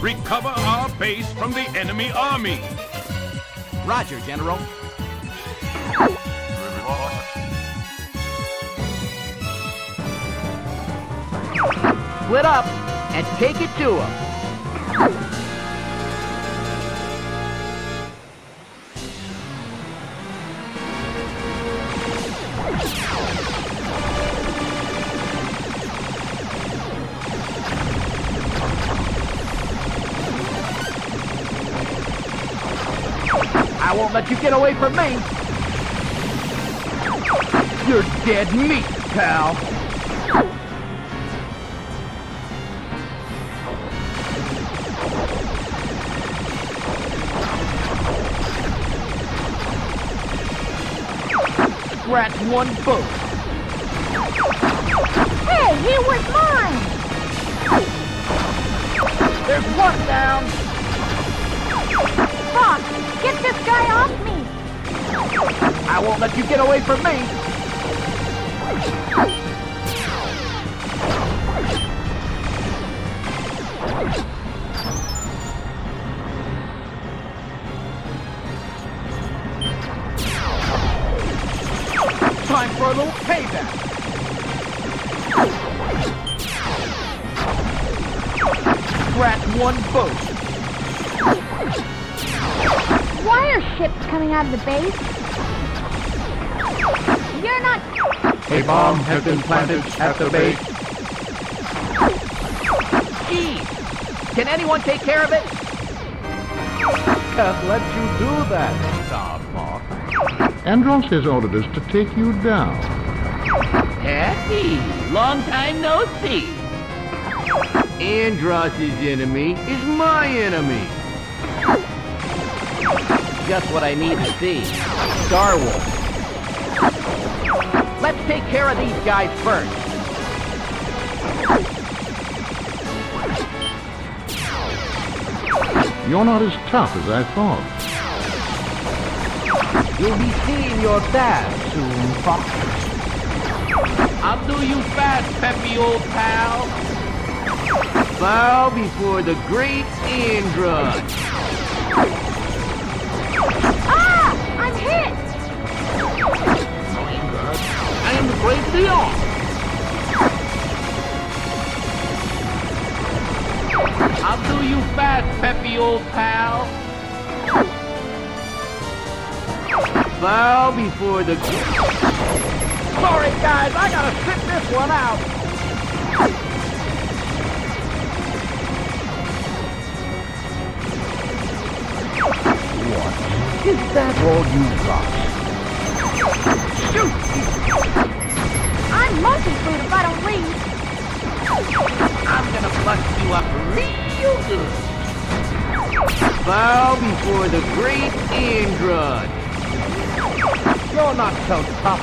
Recover our base from the enemy army. Roger, General. Split up and take it to him. I won't let you get away from me. You're dead meat, pal. Scratch one boat. Hey, he was mine! There's one down. I won't let you get away from me. Time for a little payback. Scratch one boat. Why are ships coming out of the base? You're not... A bomb has been planted at the base. Gee, can anyone take care of it? Can't let you do that, Starhawk. Andross has ordered us to take you down. Peppy, long time no see. Andross's enemy is my enemy. Just what I need to see. Star Wolf. Let's take care of these guys first. You're not as tough as I thought. You'll be seeing your dad soon, Fox. I'll do you fast, peppy old pal. Bow before the great Andrew. Ah! I'm hit! Old pal. Bow before the... Sorry, guys, I gotta sit this one out. What? Is that all you got? Shoot! I'm monkey food if I don't leave. I'm gonna bust you up real good. Bow before the great Andrew. You're not so tough.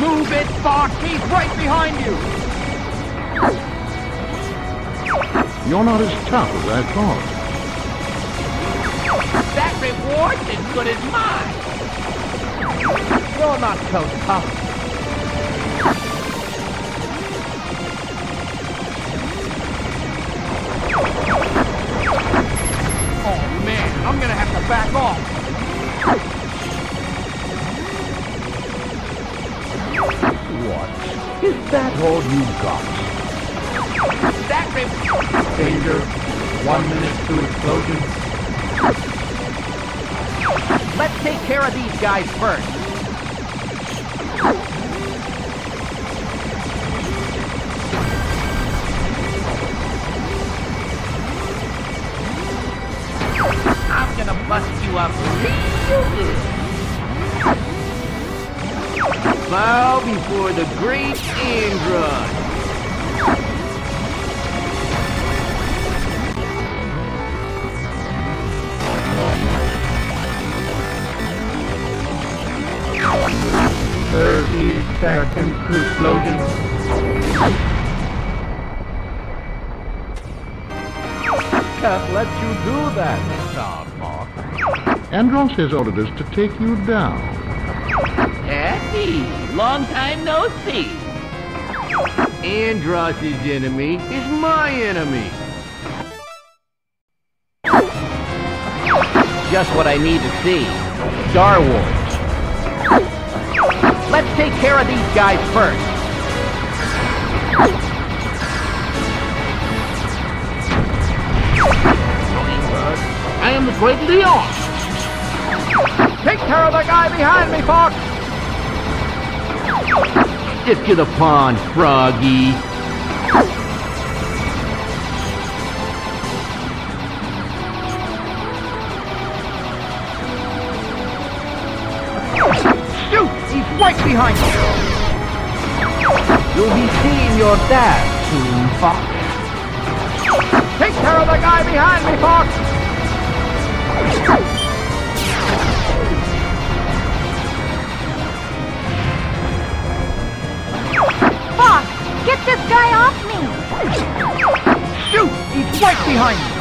Move it, Fox! He's right behind you! You're not as tough as I thought. That reward's as good as mine! You're not so tough. Back off. What? Is that all you got? That Danger. One minute to explosion. Let's take care of these guys first. You up real good. Bow before the great Andrew. Thirty seconds to explosion. Can't let you do that, Andross has ordered us to take you down. Peppy, long time no see. Andross's enemy is my enemy. Just what I need to see. Star Wolf. Let's take care of these guys first. I am the Great Leon. Take care of the guy behind me, Fox. Stick to the pond, Froggy. Shoot! He's right behind you! You'll be seeing your dad soon, Fox. Take care of the guy behind me, Fox! Fox, get this guy off me! Shoot! He's right behind me!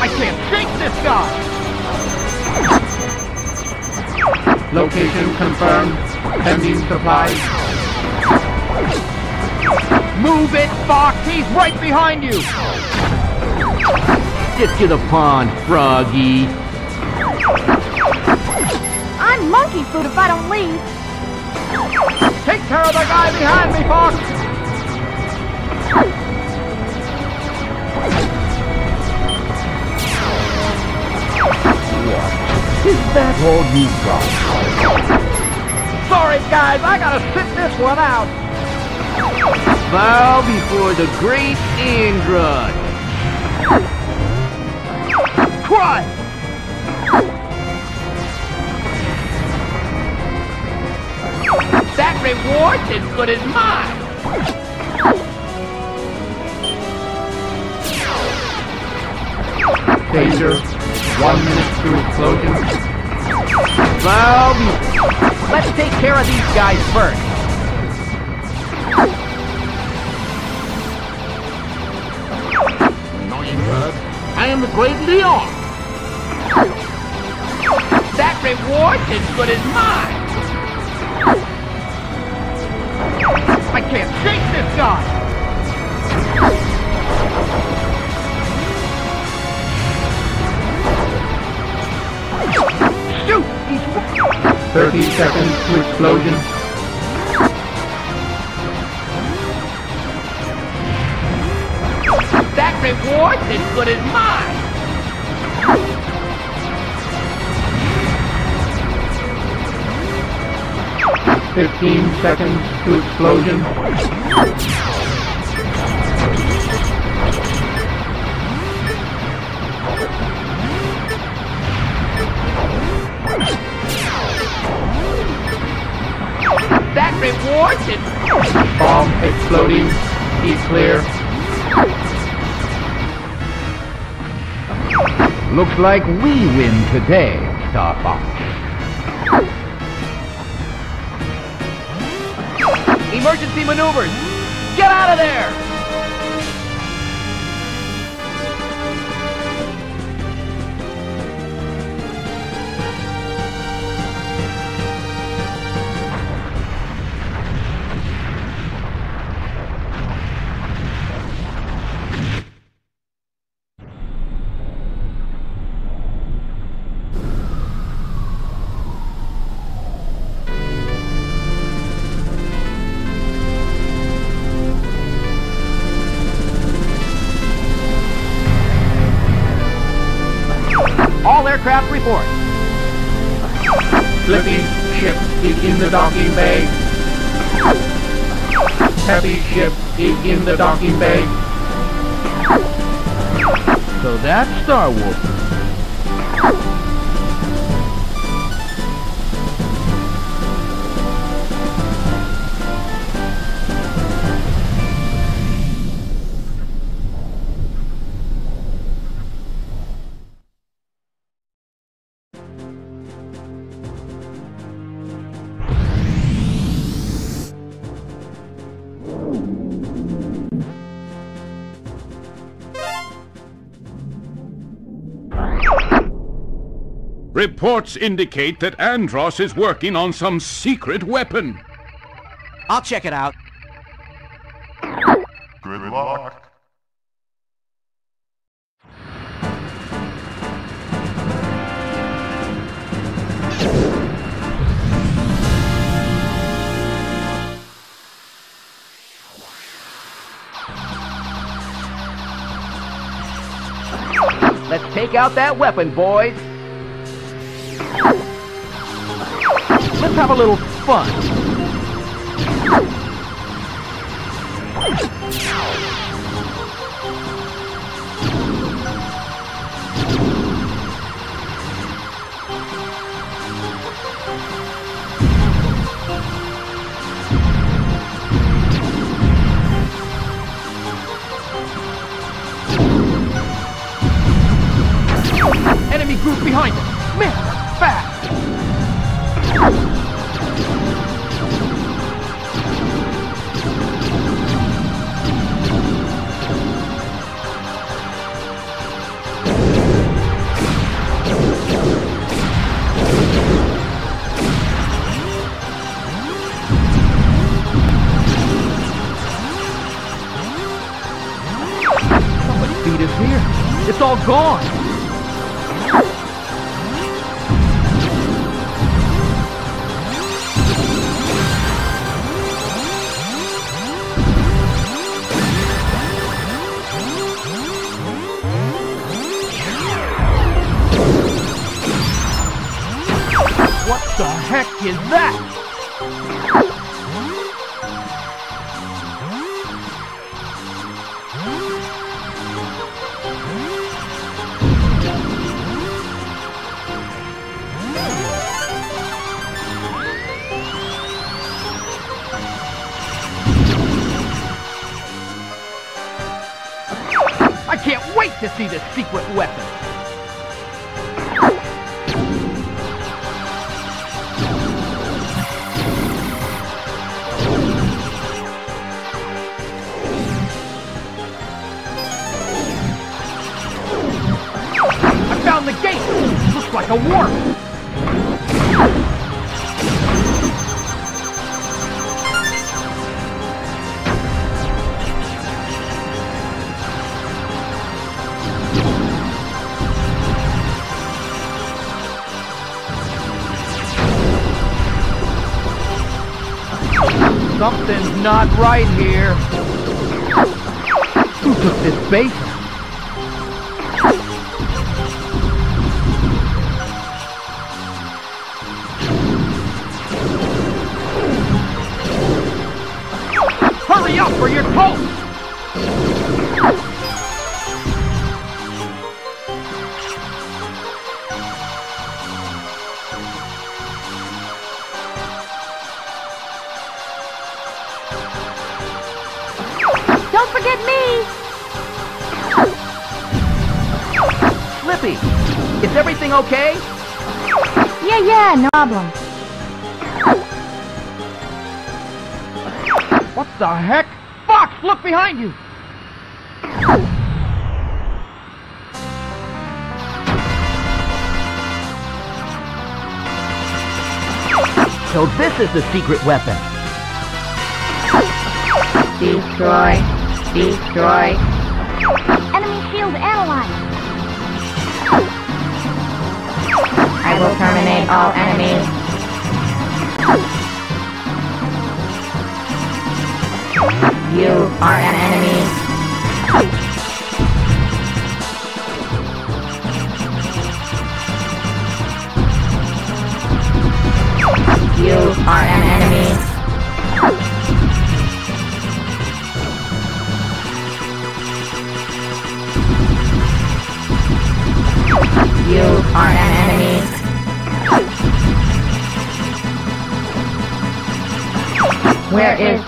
I can't shake this guy! Location confirmed. Pending supplies. Move it, Fox! He's right behind you! Get to the pond, Froggy. I'm monkey food if I don't leave. Take care of the guy behind me, Fox! Is that all you got? Sorry, guys, I gotta sit this one out. Bow before the great Andrew. Cry! That reward's as good as mine. Taser, one minute to explosion. Bow be- Let's take care of these guys first. Annoying bird. I am the Great Leon. That reward's as good as mine. I can't shake this guy. Shoot! He's 30 seconds to explosion. That reward's as good as mine. Fifteen seconds to explosion. That reward's as... Bomb exploding. Heat clear. Looks like we win today, Star Fox. Emergency maneuvers! Get out of there! Aircraft report. Slippy ship is in the docking bay. Heavy ship is in the docking bay. So that's Star Wolf. Reports indicate that Andross is working on some secret weapon. I'll check it out. Good luck. Let's take out that weapon, boys. Let's have a little fun. Enemy group behind us. Man, fast. Gone. To see the secret weapon. I found the gate! Looks like a warp! Something's not right here. Who took this bait? Hurry up or you're toast! Is everything okay? Yeah, yeah, no problem. What the heck? Fox, look behind you! So this is the secret weapon. Destroy. Destroy. Will terminate all enemies. You are an enemy.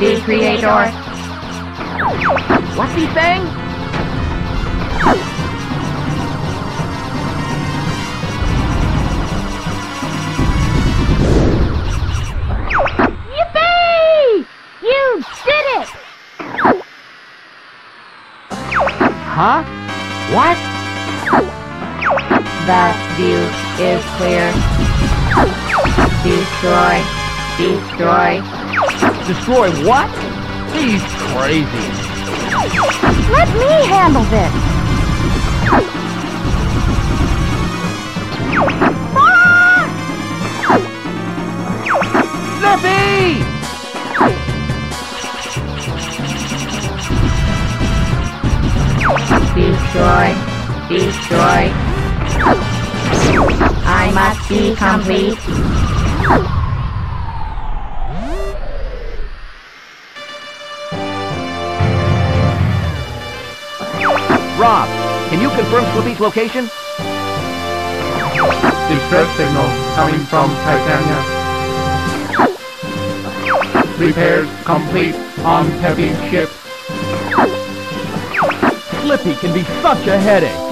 The creator? What's he saying? Yippee! You did it! Huh? What? The view is clear. Destroy. Destroy. Destroy what? He's crazy. Let me handle this. Ah! Slippy! Destroy. Destroy. I must be complete. Confirm Slippy's location? Distress signal coming from Titania. Repairs complete on heavy ship. Slippy can be such a headache.